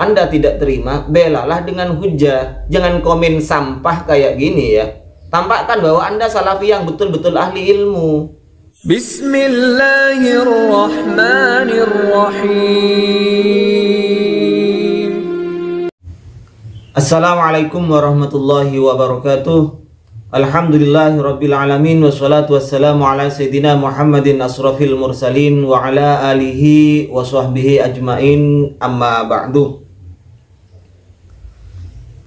Anda tidak terima, belalah dengan hujah. Jangan komen sampah kayak gini ya. Tampakkan bahwa Anda salafi yang betul-betul ahli ilmu. Bismillahirrahmanirrahim. Assalamualaikum warahmatullahi wabarakatuh. Alhamdulillahi Rabbil Alamin Wassalatu wassalamu ala Sayyidina Muhammadin asrafil mursalin Wa ala alihi wa sahbihi ajmain Amma ba'du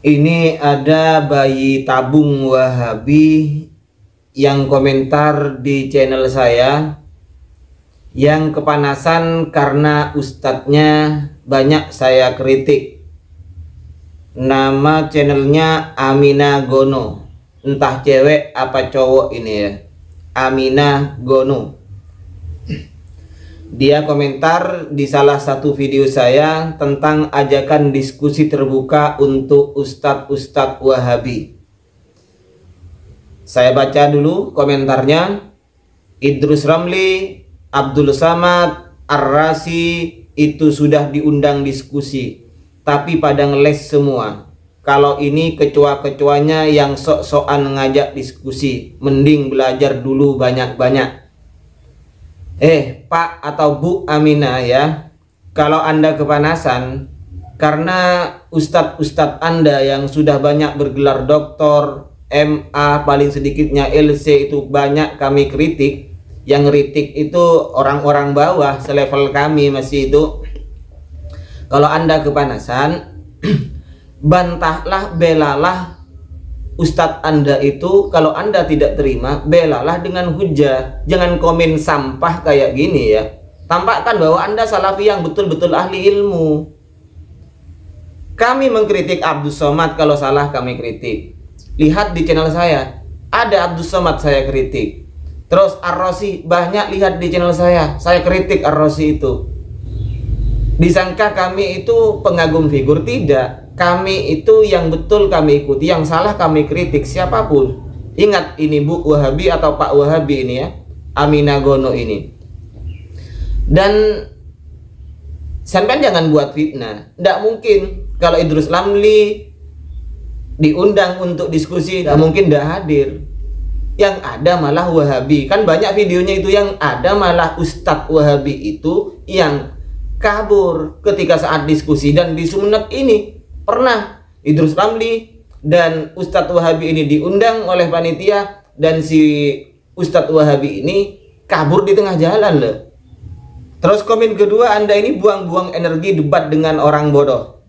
Ini ada bayi tabung wahabi Yang komentar di channel saya Yang kepanasan karena ustadznya banyak saya kritik. Nama channelnya Amina Gono. Entah cewek apa cowok ini ya. Aminah Gono dia komentar di salah satu video saya tentang ajakan diskusi terbuka untuk ustadz-ustadz wahabi. Saya baca dulu komentarnya. Idrus Ramli Abdul Samad Ar-Rasi itu sudah diundang diskusi tapi pada ngeles semua. Kalau ini kecoa-kecoanya yang sok-sokan ngajak diskusi, mending belajar dulu banyak-banyak. Eh, Pak atau Bu Amina ya, kalau Anda kepanasan, karena ustadz-ustadz Anda yang sudah banyak bergelar doktor, MA, paling sedikitnya LC itu banyak kami kritik, yang kritik itu orang-orang bawah, selevel kami masih itu. Kalau Anda kepanasan, bantahlah, belalah ustadz anda itu kalau anda tidak terima, belalah dengan hujah. Jangan komen sampah kayak gini ya. Tampakkan bahwa anda salafi yang betul-betul ahli ilmu. Kami mengkritik Abdul Somad kalau salah kami kritik. Lihat di channel saya, ada Abdul Somad saya kritik. Terus Ar-Rosi banyak lihat di channel saya, saya kritik Ar-Rosi itu. Disangka kami itu pengagum figur tidak kami itu yang betul kami ikuti, yang salah kami kritik siapa pun. Ingat ini Bu Wahabi atau Pak Wahabi ini ya, Amina Gono ini. Dan sampai jangan buat fitnah. Tidak mungkin kalau Idrus Lamli diundang untuk diskusi, tidak mungkin tidak hadir. Yang ada malah Wahabi. Kan banyak videonya itu yang ada malah Ustadz Wahabi itu yang kabur ketika saat diskusi dan di Sumeneb ini pernah Idrus Ramli dan Ustadz Wahabi ini diundang oleh panitia dan si Ustadz Wahabi ini kabur di tengah jalan loh. Terus komen kedua Anda ini buang-buang energi debat dengan orang bodoh.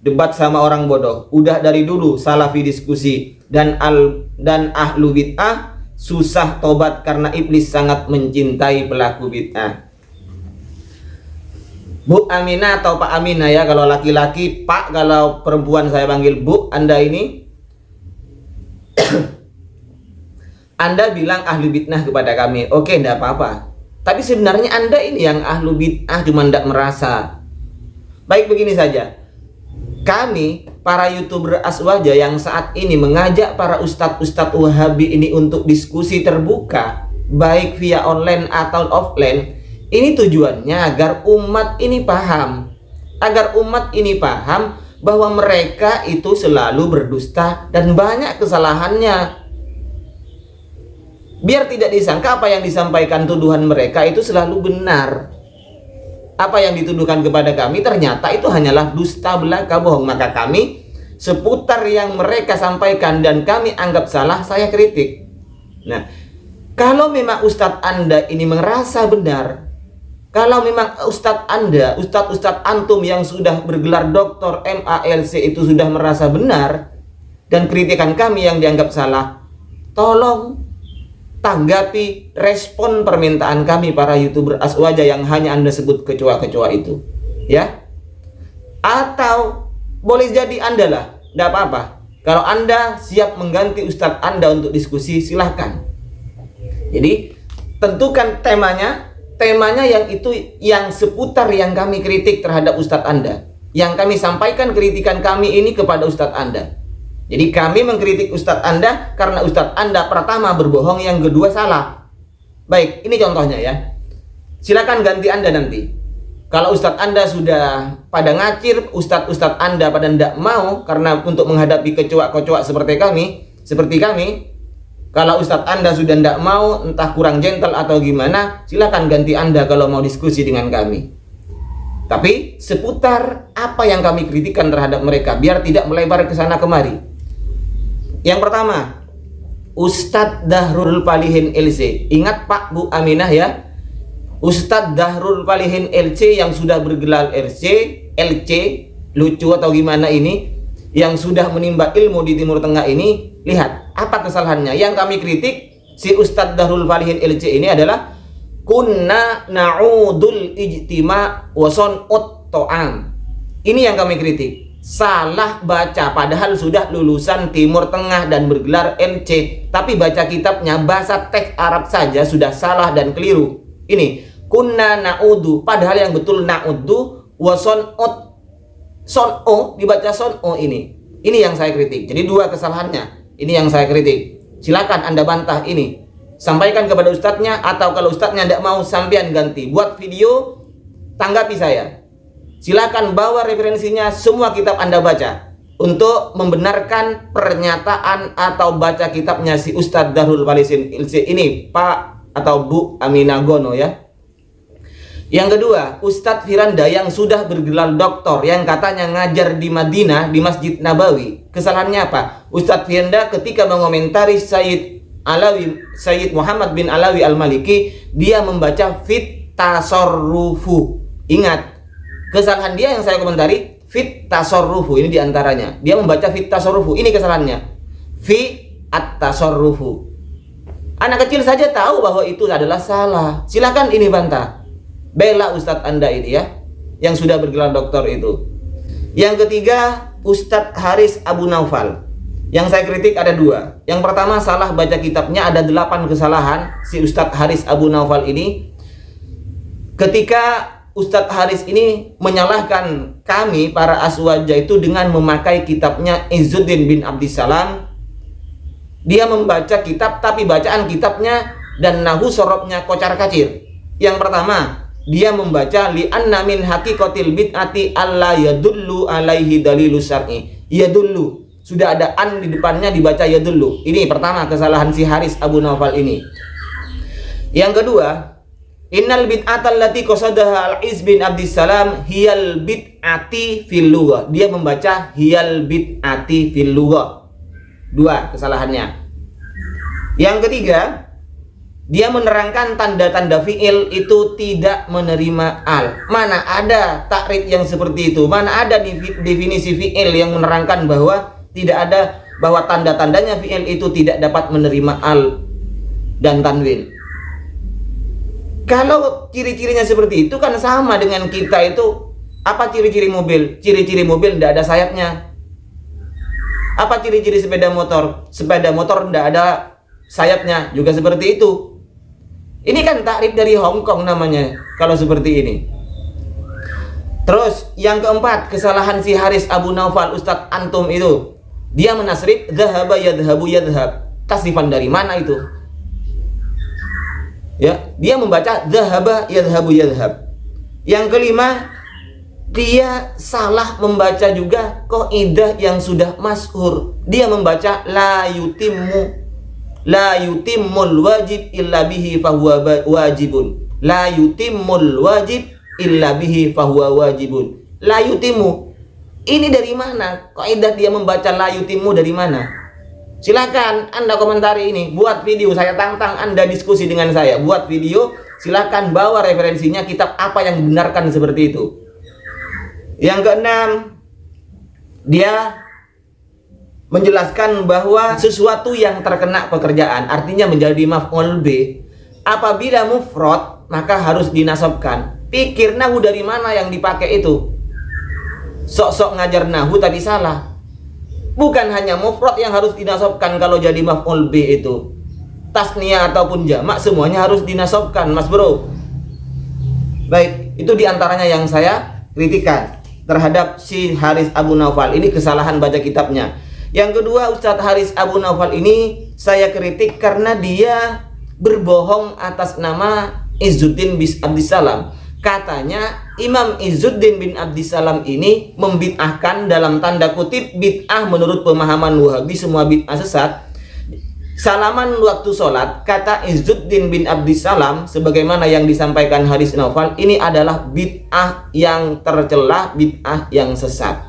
Debat sama orang bodoh. Udah dari dulu salafi diskusi dan al dan ahlu bid'ah susah tobat karena iblis sangat mencintai pelaku bid'ah. Bu Amina atau Pak Amina ya kalau laki-laki Pak kalau perempuan saya panggil Bu Anda ini Anda bilang ahlu bid'ah kepada kami. Oke tidak apa-apa. Tapi sebenarnya Anda ini yang ahlu bid'ah cuma tidak merasa. Baik begini saja. Kami para youtuber aswaja yang saat ini mengajak para ustadz-ustadz wahabi ini untuk diskusi terbuka baik via online atau offline ini tujuannya agar umat ini paham. Agar umat ini paham bahwa mereka itu selalu berdusta dan banyak kesalahannya. Biar tidak disangka apa yang disampaikan tuduhan mereka itu selalu benar. Apa yang dituduhkan kepada kami ternyata itu hanyalah dusta belaka bohong. Maka kami seputar yang mereka sampaikan dan kami anggap salah, saya kritik. Nah, kalau memang Ustadz Anda ini merasa benar, kalau memang ustadz Anda, ustadz-ustadz antum yang sudah bergelar doktor MALC itu sudah merasa benar dan kritikan kami yang dianggap salah, tolong tanggapi respon permintaan kami para youtuber aswaja yang hanya anda sebut kecoa-kecoa itu ya. Atau boleh jadi anda lah tidak apa-apa. Kalau anda siap mengganti ustadz anda untuk diskusi silahkan jadi tentukan temanya temanya yang itu yang seputar yang kami kritik terhadap Ustadz Anda. Yang kami sampaikan kritikan kami ini kepada Ustadz Anda. Jadi kami mengkritik Ustadz Anda karena Ustadz Anda pertama berbohong, yang kedua salah. Baik, ini contohnya ya. Silakan ganti Anda nanti. kalau Ustadz Anda sudah pada ngacir, Ustadz-Ustadz Anda pada tidak mau karena untuk menghadapi kecoak-kecoak seperti kami, seperti kami, kalau Ustadz Anda sudah tidak mau, entah kurang gentle atau gimana, silakan ganti Anda kalau mau diskusi dengan kami. Tapi seputar apa yang kami kritikan terhadap mereka, biar tidak melebar ke sana kemari. Yang pertama, Ustadz Dahrul Palihin LC. Ingat Pak Bu Aminah ya, Ustadz Dahrul Palihin LC yang sudah bergelar LC, LC, lucu atau gimana ini, yang sudah menimba ilmu di Timur Tengah ini, lihat apa kesalahannya. Yang kami kritik si Ustadz Dahrul Palihin LC ini adalah kunna na'udul ijtima wason to'am. Ini yang kami kritik. Salah baca padahal sudah lulusan Timur Tengah dan bergelar LC, tapi baca kitabnya bahasa teks Arab saja sudah salah dan keliru. Ini kunna na'udu padahal yang betul na'udu wason ot son o dibaca son o ini ini yang saya kritik jadi dua kesalahannya ini yang saya kritik. Silakan anda bantah ini. Sampaikan kepada ustadznya atau kalau ustadznya tidak mau sampean ganti. Buat video tanggapi saya. Silakan bawa referensinya semua kitab anda baca. Untuk membenarkan pernyataan atau baca kitabnya si Ustadz Darul Walisin ini Pak atau Bu Aminah Gono ya yang kedua, Ustadz Firanda yang sudah bergelar doktor yang katanya ngajar di Madinah di Masjid Nabawi. Kesalahannya apa? Ustadz Firanda ketika mengomentari Sayyid Alawi Sayyid Muhammad bin Alawi Al-Maliki, dia membaca fit tasorrufu. Ingat, kesalahan dia yang saya komentari fit tasorrufu ini di antaranya. Dia membaca fit tasorrufu. Ini kesalahannya. Fi at tasorrufu. Anak kecil saja tahu bahwa itu adalah salah. Silakan ini bantah bela Ustadz Anda ini ya yang sudah bergelar doktor itu. Yang ketiga, Ustadz Haris Abu Naufal. Yang saya kritik ada dua. Yang pertama salah baca kitabnya ada delapan kesalahan si Ustadz Haris Abu Naufal ini. Ketika Ustadz Haris ini menyalahkan kami para aswaja itu dengan memakai kitabnya Izzuddin bin Abdissalam. Dia membaca kitab tapi bacaan kitabnya dan nahu sorobnya kocar kacir. Yang pertama, dia membaca li anna min haqiqatil bid'ati alla yadullu alaihi dalilu syar'i. Yadullu. Sudah ada an di depannya dibaca yadullu. Ini pertama kesalahan si Haris Abu Nawfal ini. Yang kedua, Innal bid'ata allati qasadaha Al-Iz bin Abdissalam hiyal bid'ati fil lughah. Dia membaca hiyal bid'ati fil lughah. Dua kesalahannya. Yang ketiga, dia menerangkan tanda-tanda fi'il itu tidak menerima al. Mana ada takrif yang seperti itu? Mana ada definisi fi'il yang menerangkan bahwa tidak ada bahwa tanda-tandanya fi'il itu tidak dapat menerima al dan tanwin. Kalau ciri-cirinya seperti itu kan sama dengan kita itu apa ciri-ciri mobil? Ciri-ciri mobil tidak ada sayapnya. Apa ciri-ciri sepeda motor? Sepeda motor tidak ada sayapnya juga seperti itu. Ini kan takrif dari Hong Kong namanya kalau seperti ini. Terus yang keempat, kesalahan si Haris Abu Naufal Ustadz Antum itu. Dia menasrif dhahaba yadhabu yadhab. Tasrifan dari mana itu? Ya, dia membaca dhahaba yadhabu yadhab. Yang kelima, dia salah membaca juga kaidah yang sudah masyhur. Dia membaca la yutimmu la yutimmul wajib illa bihi fahuwa wajibun. La yutimmul wajib illa bihi fahuwa wajibun. La yutimmu ini dari mana? Kaidah dia membaca la yutimmu dari mana? Silakan anda komentari ini. Buat video saya tantang anda diskusi dengan saya. Buat video silakan bawa referensinya kitab apa yang benarkan seperti itu. Yang keenam dia menjelaskan bahwa sesuatu yang terkena pekerjaan artinya menjadi maf'ul b apabila mufrad maka harus dinasabkan. Pikir nahu dari mana yang dipakai itu? Sok-sok ngajar nahu tadi salah. Bukan hanya mufrad yang harus dinasabkan kalau jadi maf'ul b itu. Tasnia ataupun jamak semuanya harus dinasabkan mas bro. Baik itu di antaranya yang saya kritikan terhadap si Haris Abu Naufal. Ini kesalahan baca kitabnya yang kedua Ustadz Haris Abu Naufal ini saya kritik karena dia berbohong atas nama Izzuddin bis Abdissalam. katanya Imam Izzuddin bin Abdissalam ini membid'ahkan dalam tanda kutip bid'ah menurut pemahaman Wahabi semua bid'ah sesat Salaman waktu sholat kata Izzuddin bin Abdissalam sebagaimana yang disampaikan Haris Naufal ini adalah bid'ah yang tercela bid'ah yang sesat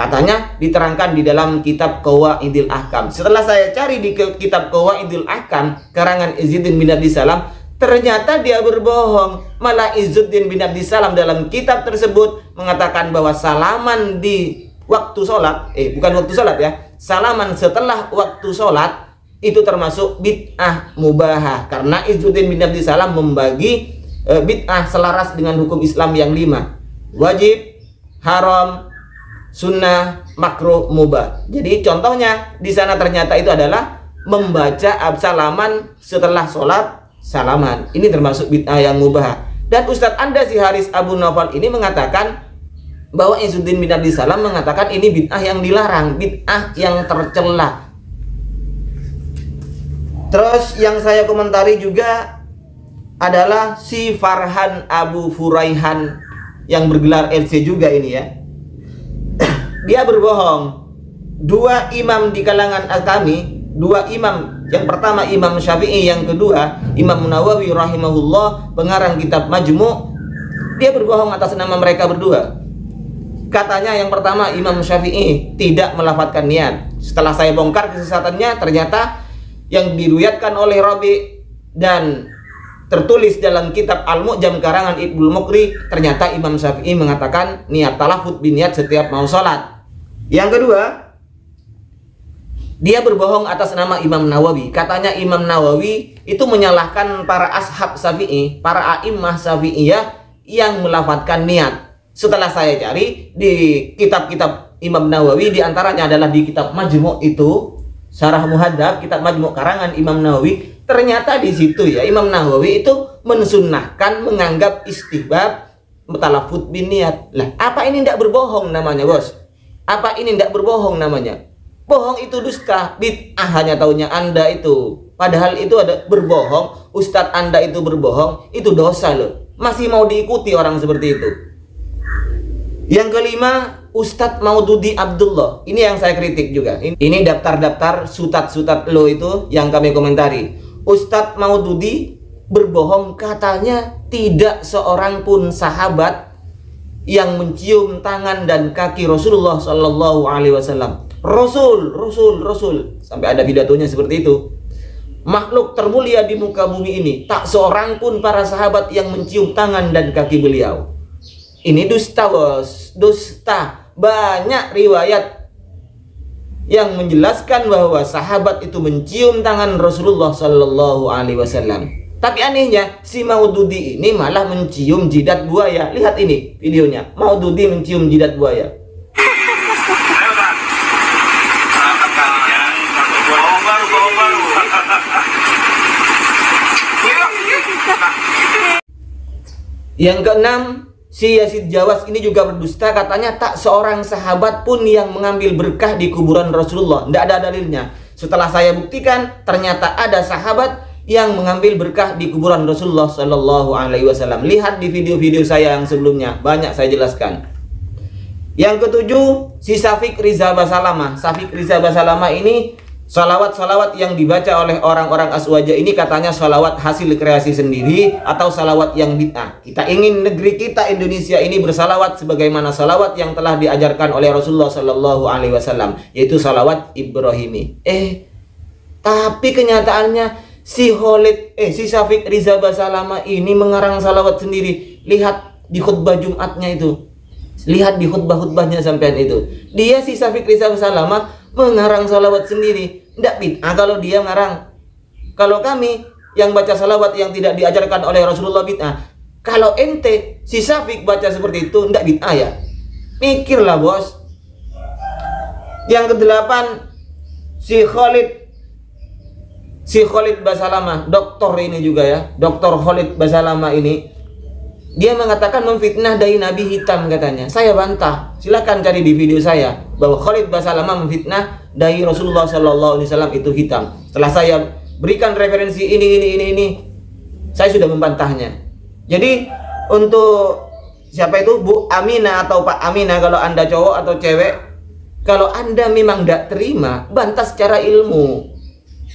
katanya diterangkan di dalam kitab Idil Ahkam. Setelah saya cari di kitab Idil Ahkam karangan Izzuddin bin Abdissalam ternyata dia berbohong. Malah Izzuddin bin Abdissalam dalam kitab tersebut mengatakan bahwa salaman di waktu sholat eh bukan waktu sholat ya salaman setelah waktu sholat itu termasuk bid'ah mubahah. Karena Izzuddin bin Abdi Salam membagi e, bid'ah selaras dengan hukum Islam yang lima. Wajib haram sunnah makruh mubah. Jadi contohnya di sana ternyata itu adalah membaca absalaman setelah sholat salaman. Ini termasuk bid'ah yang mubah. Dan Ustadz Anda si Haris Abu Nawfal ini mengatakan bahwa Izzuddin bin Abdi Salam mengatakan ini bid'ah yang dilarang bid'ah yang tercela. Terus yang saya komentari juga adalah si Farhan Abu Furaihan yang bergelar LC juga ini ya. Dia berbohong. Dua imam di kalangan kami, dua imam. Yang pertama Imam Syafi'i, yang kedua Imam Nawawi rahimahullah, pengarang kitab Majmu'. Dia berbohong atas nama mereka berdua. Katanya yang pertama Imam Syafi'i tidak melafatkan niat. Setelah saya bongkar kesesatannya, ternyata yang diruyatkan oleh Rabi dan tertulis dalam kitab Al-Mu'jam karangan Ibnu Mukri ternyata Imam Syafi'i mengatakan niat talafut biniat setiap mau sholat yang kedua dia berbohong atas nama Imam Nawawi katanya Imam Nawawi itu menyalahkan para ashab Syafi'i para a'immah Syafi'iyah yang melafatkan niat setelah saya cari di kitab-kitab Imam Nawawi di antaranya adalah di kitab Majmu' itu Syarah Muhadab kitab Majmu' karangan Imam Nawawi ternyata di situ ya Imam Nawawi itu mensunnahkan menganggap istihbab mutalafut bin niat. Lah, apa ini tidak berbohong namanya, Bos? Apa ini tidak berbohong namanya? Bohong itu dusta, bid'ah hanya tahunya Anda itu. Padahal itu ada berbohong, ustadz Anda itu berbohong, itu dosa loh. Masih mau diikuti orang seperti itu. Yang kelima, Ustadz Maududi Abdullah. Ini yang saya kritik juga. Ini daftar-daftar sutat-sutat lo itu yang kami komentari. Ustadz Maududi berbohong katanya tidak seorang pun sahabat yang mencium tangan dan kaki Rasulullah Shallallahu Alaihi Wasallam. Rasul, Rasul, Rasul. Sampai ada pidatonya seperti itu. Makhluk termulia di muka bumi ini tak seorang pun para sahabat yang mencium tangan dan kaki beliau. Ini dusta bos, dusta banyak riwayat yang menjelaskan bahwa sahabat itu mencium tangan Rasulullah Shallallahu Alaihi Wasallam. Tapi anehnya si Maududi ini malah mencium jidat buaya. Lihat ini videonya. Maududi mencium jidat buaya. Yang keenam, Si Yazid Jawas ini juga berdusta katanya tak seorang sahabat pun yang mengambil berkah di kuburan Rasulullah. Tidak ada dalilnya. Setelah saya buktikan ternyata ada sahabat yang mengambil berkah di kuburan Rasulullah Shallallahu Alaihi Wasallam. Lihat di video-video saya yang sebelumnya banyak saya jelaskan. Yang ketujuh si Safik Riza Basalama. Safik Riza Basalama ini Salawat-salawat yang dibaca oleh orang-orang aswaja ini katanya salawat hasil kreasi sendiri atau salawat yang bid'ah. Kita ingin negeri kita Indonesia ini bersalawat sebagaimana salawat yang telah diajarkan oleh Rasulullah Shallallahu Alaihi Wasallam, yaitu salawat Ibrahimi. Eh, tapi kenyataannya si Khalid, eh si Syafiq Riza Basalama ini mengarang salawat sendiri. Lihat di khutbah Jumatnya itu. Lihat di khutbah-khutbahnya sampean itu. Dia si Syafiq Riza Basalama mengarang salawat sendiri. Tidak bid'ah kalau dia mengarang. Kalau kami yang baca salawat yang tidak diajarkan oleh Rasulullah bid'ah. Kalau ente si Safik baca seperti itu tidak bid'ah ya. Mikirlah bos. Yang kedelapan si Khalid si Khalid Basalama, doktor ini juga ya, doktor Khalid Basalama ini dia mengatakan memfitnah dari Nabi hitam katanya. Saya bantah. Silakan cari di video saya bahwa Khalid Basalamah memfitnah dari Rasulullah Shallallahu Alaihi Wasallam itu hitam. Setelah saya berikan referensi ini ini ini ini, saya sudah membantahnya. Jadi untuk siapa itu Bu Amina atau Pak Amina kalau anda cowok atau cewek kalau anda memang tidak terima bantah secara ilmu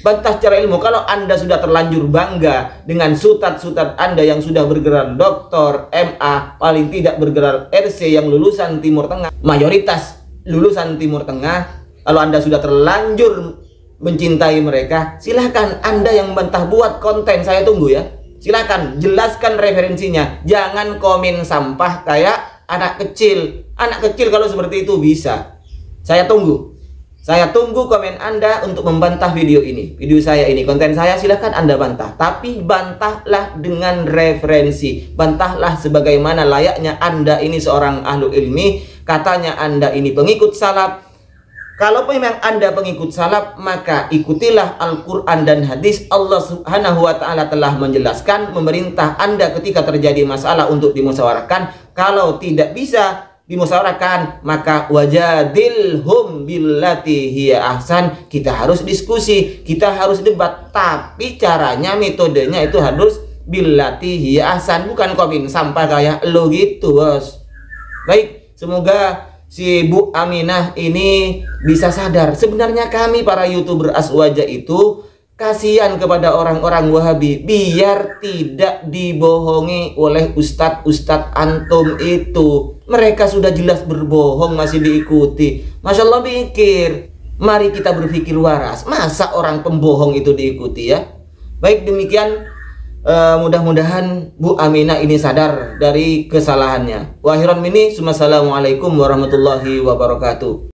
bantah secara ilmu kalau anda sudah terlanjur bangga dengan sutat-sutat anda yang sudah bergerak doktor MA paling tidak bergerak RC yang lulusan Timur Tengah mayoritas lulusan Timur Tengah kalau anda sudah terlanjur mencintai mereka silahkan anda yang bantah buat konten saya tunggu ya Silakan jelaskan referensinya. Jangan komen sampah kayak anak kecil. Anak kecil kalau seperti itu bisa. Saya tunggu. Saya tunggu komen Anda untuk membantah video ini. Video saya ini, konten saya silahkan Anda bantah. Tapi bantahlah dengan referensi. Bantahlah sebagaimana layaknya Anda ini seorang ahlu ilmi. Katanya Anda ini pengikut salaf kalau memang Anda pengikut salaf, maka ikutilah Al-Quran dan hadis. Allah subhanahu wa ta'ala telah menjelaskan, memerintah Anda ketika terjadi masalah untuk dimusyawarahkan. Kalau tidak bisa dimusyawarahkan, maka wajadilhum billati hiya ahsan. Kita harus diskusi, kita harus debat. Tapi caranya, metodenya itu harus billati hiya ahsan. Bukan komin sampah kayak lo gitu, bos. Baik, semoga si Bu Aminah ini bisa sadar sebenarnya kami para youtuber aswaja itu kasihan kepada orang-orang Wahabi biar tidak dibohongi oleh ustadz-ustadz antum itu mereka sudah jelas berbohong masih diikuti Masya Allah pikir mari kita berpikir waras masa orang pembohong itu diikuti ya baik demikian Uh, mudah-mudahan Bu Aminah ini sadar dari kesalahannya. Wahiran mini, Assalamualaikum warahmatullahi wabarakatuh.